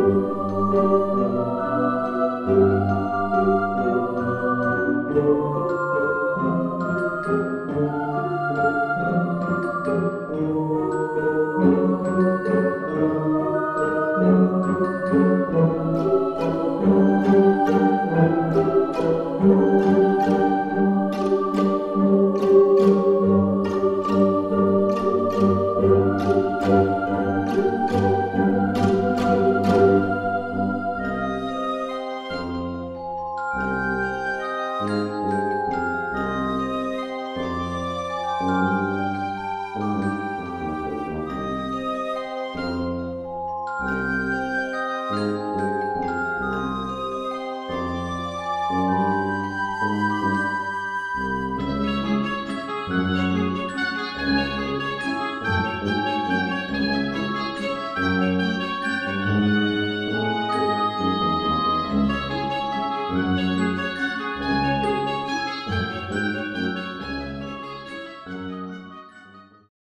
Música Música